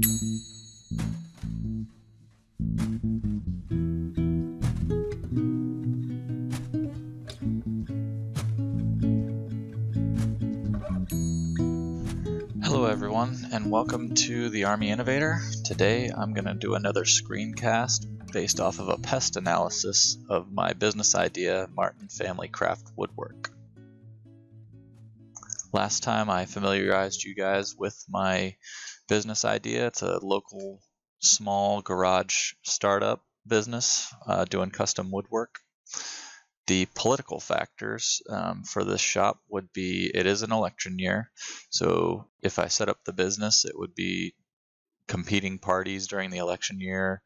Hello everyone and welcome to the Army Innovator. Today I'm going to do another screencast based off of a pest analysis of my business idea, Martin Family Craft Woodwork. Last time I familiarized you guys with my business idea. It's a local small garage startup business uh, doing custom woodwork. The political factors um, for this shop would be it is an election year. So if I set up the business, it would be competing parties during the election year.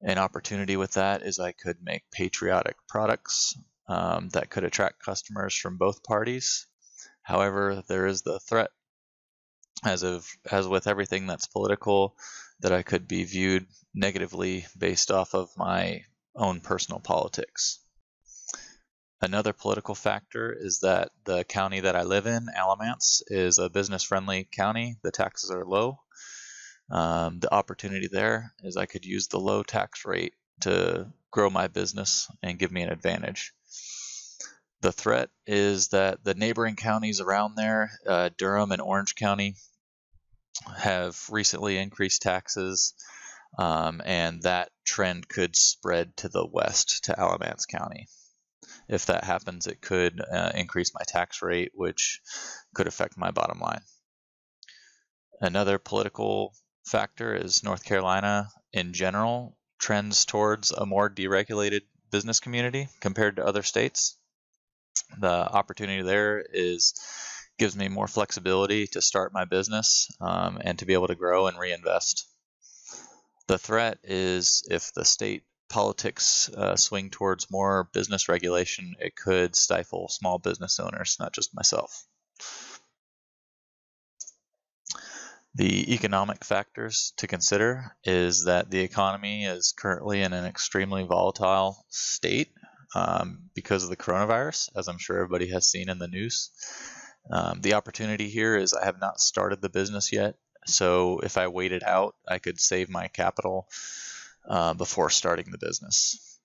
An opportunity with that is I could make patriotic products um, that could attract customers from both parties. However, there is the threat, as of as with everything that's political, that I could be viewed negatively based off of my own personal politics. Another political factor is that the county that I live in, Alamance, is a business friendly county. The taxes are low. Um, the opportunity there is I could use the low tax rate to grow my business and give me an advantage. The threat is that the neighboring counties around there, uh, Durham and Orange County, have recently increased taxes, um, and that trend could spread to the west to Alamance County if that happens, it could uh, increase my tax rate, which could affect my bottom line. Another political factor is North Carolina in general trends towards a more deregulated business community compared to other states. The opportunity there is gives me more flexibility to start my business um, and to be able to grow and reinvest. The threat is if the state politics uh, swing towards more business regulation, it could stifle small business owners, not just myself. The economic factors to consider is that the economy is currently in an extremely volatile state um, because of the coronavirus, as I'm sure everybody has seen in the news. Um, the opportunity here is I have not started the business yet, so if I waited out, I could save my capital uh, before starting the business.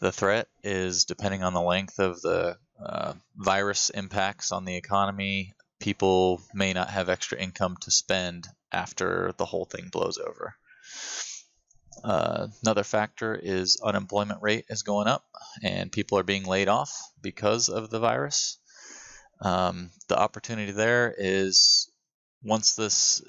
The threat is depending on the length of the uh, virus impacts on the economy, people may not have extra income to spend after the whole thing blows over. Uh, another factor is unemployment rate is going up and people are being laid off because of the virus. Um, the opportunity there is once this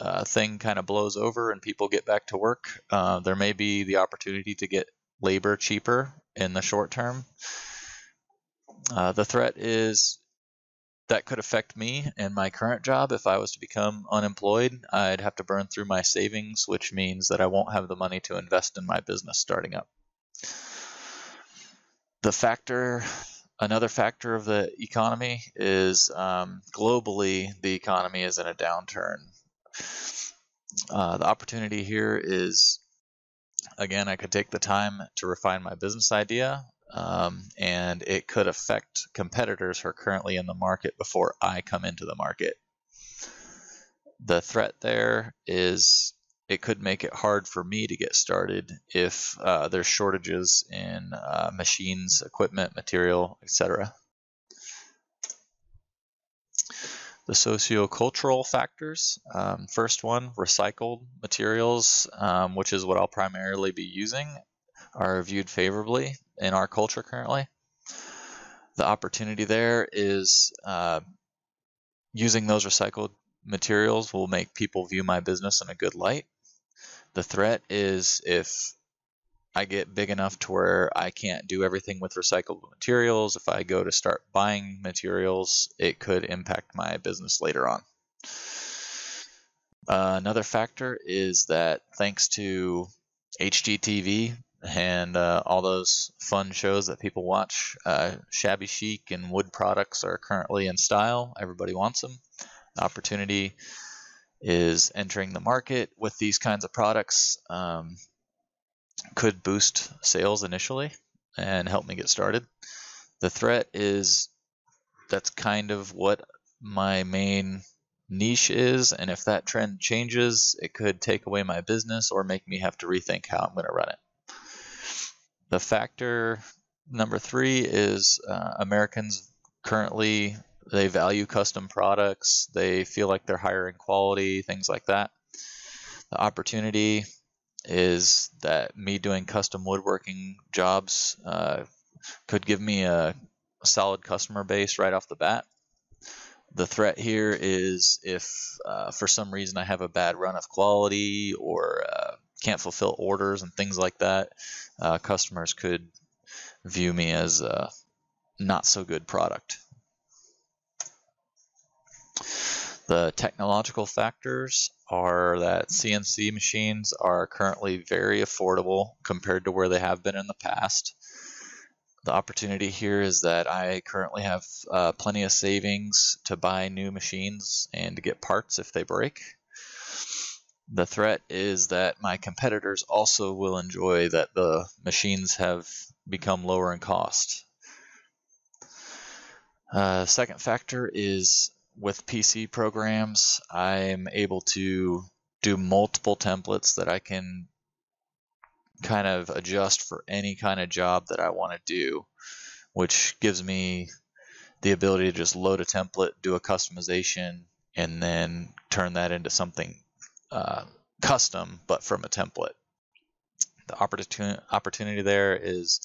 uh, thing kind of blows over and people get back to work, uh, there may be the opportunity to get labor cheaper in the short term. Uh, the threat is that could affect me and my current job. If I was to become unemployed, I'd have to burn through my savings, which means that I won't have the money to invest in my business starting up. The factor another factor of the economy is um, globally the economy is in a downturn uh, the opportunity here is, again, I could take the time to refine my business idea, um, and it could affect competitors who are currently in the market before I come into the market. The threat there is it could make it hard for me to get started if uh, there's shortages in uh, machines, equipment, material, etc. the sociocultural factors. Um, first one, recycled materials, um, which is what I'll primarily be using, are viewed favorably in our culture currently. The opportunity there is uh, using those recycled materials will make people view my business in a good light. The threat is if I get big enough to where I can't do everything with recyclable materials. If I go to start buying materials, it could impact my business later on. Uh, another factor is that thanks to HGTV and uh, all those fun shows that people watch, uh, shabby chic and wood products are currently in style. Everybody wants them. The opportunity is entering the market with these kinds of products. Um, could boost sales initially and help me get started. The threat is that's kind of what my main niche is, and if that trend changes, it could take away my business or make me have to rethink how I'm going to run it. The factor number three is uh, Americans currently they value custom products, they feel like they're higher in quality, things like that. The opportunity is that me doing custom woodworking jobs uh, could give me a solid customer base right off the bat. The threat here is if uh, for some reason I have a bad run of quality or uh, can't fulfill orders and things like that, uh, customers could view me as a not so good product. The technological factors are that CNC machines are currently very affordable compared to where they have been in the past. The opportunity here is that I currently have uh, plenty of savings to buy new machines and to get parts if they break. The threat is that my competitors also will enjoy that the machines have become lower in cost. Uh, second factor is with PC programs, I'm able to do multiple templates that I can kind of adjust for any kind of job that I want to do, which gives me the ability to just load a template, do a customization, and then turn that into something uh, custom, but from a template. The opportunity opportunity there is,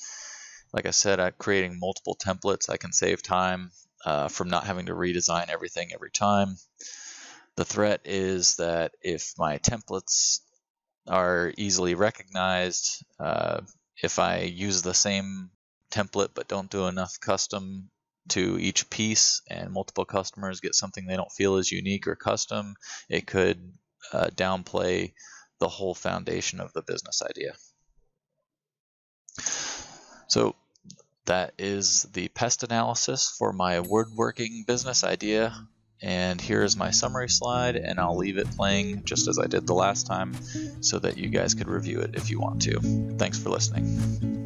like I said, at creating multiple templates, I can save time uh, from not having to redesign everything every time. The threat is that if my templates are easily recognized, uh, if I use the same template but don't do enough custom to each piece and multiple customers get something they don't feel is unique or custom, it could uh, downplay the whole foundation of the business idea. So that is the pest analysis for my woodworking business idea. And here is my summary slide, and I'll leave it playing just as I did the last time so that you guys could review it if you want to. Thanks for listening.